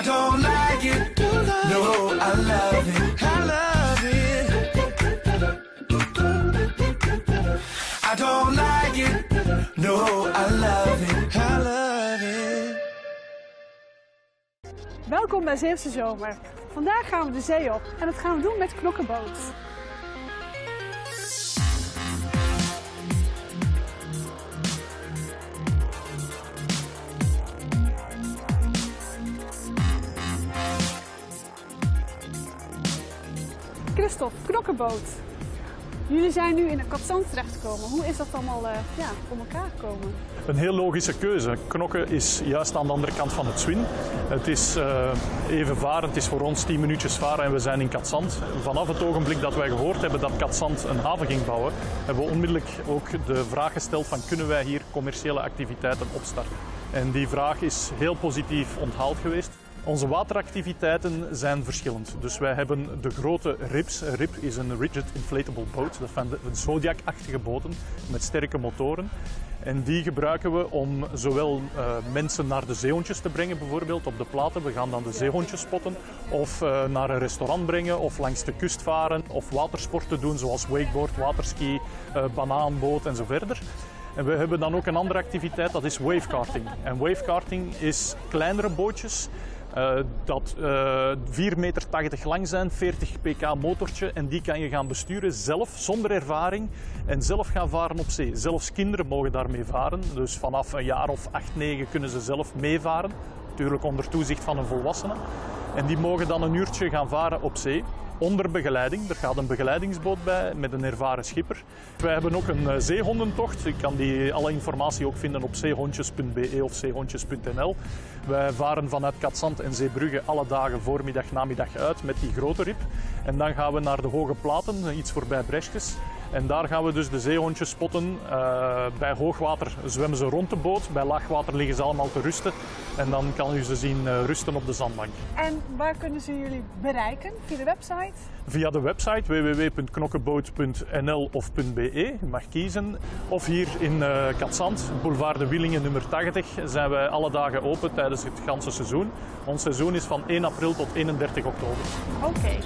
I don't like it. No, I love it. I love it. I don't like it. No, I love it. I love it. Welkom bij Zeeuwse Zomer. Vandaag gaan we de zee op en dat gaan we doen met knokkenboot. Christophe, knokkenboot. Jullie zijn nu in een katzand terechtgekomen. Hoe is dat allemaal eh, ja, om elkaar gekomen? Een heel logische keuze. Knokken is juist aan de andere kant van het Zwin. Het is eh, even varen, het is voor ons 10 minuutjes varen en we zijn in Katzand. Vanaf het ogenblik dat wij gehoord hebben dat Katzand een haven ging bouwen, hebben we onmiddellijk ook de vraag gesteld van kunnen wij hier commerciële activiteiten opstarten. En die vraag is heel positief onthaald geweest. Onze wateractiviteiten zijn verschillend. Dus wij hebben de grote RIPS. Een RIP is een Rigid Inflatable Boat. Dat zijn de Zodiac-achtige boten met sterke motoren. En die gebruiken we om zowel uh, mensen naar de zeehondjes te brengen, bijvoorbeeld op de platen. We gaan dan de zeehondjes spotten. Of uh, naar een restaurant brengen, of langs de kust varen. Of watersporten doen, zoals wakeboard, waterski, uh, banaanboot en verder. En we hebben dan ook een andere activiteit, dat is wavekarting. En wavekarting is kleinere bootjes uh, dat uh, 4,80 meter lang zijn, 40 pk motortje en die kan je gaan besturen zelf, zonder ervaring en zelf gaan varen op zee. Zelfs kinderen mogen daarmee varen, dus vanaf een jaar of 8, 9 kunnen ze zelf meevaren. Natuurlijk onder toezicht van een volwassene. En die mogen dan een uurtje gaan varen op zee onder begeleiding. Er gaat een begeleidingsboot bij met een ervaren schipper. Wij hebben ook een zeehondentocht. Je kan die, alle informatie ook vinden op zeehondjes.be of zeehondjes.nl. Wij varen vanuit Katzand en Zeebrugge alle dagen voormiddag, namiddag uit met die grote rib. En dan gaan we naar de Hoge Platen, iets voorbij Bresjes. En daar gaan we dus de zeehondjes spotten. Uh, bij hoogwater zwemmen ze rond de boot, bij laagwater liggen ze allemaal te rusten. En dan kan u ze zien uh, rusten op de zandbank. En waar kunnen ze jullie bereiken? Via de website? Via de website www.knokkenboot.nl of .be, u mag kiezen. Of hier in uh, Katzand, boulevard de Willingen nummer 80, zijn wij alle dagen open tijdens het ganse seizoen. Ons seizoen is van 1 april tot 31 oktober. Oké. Okay.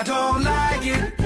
I don't like it. No, I love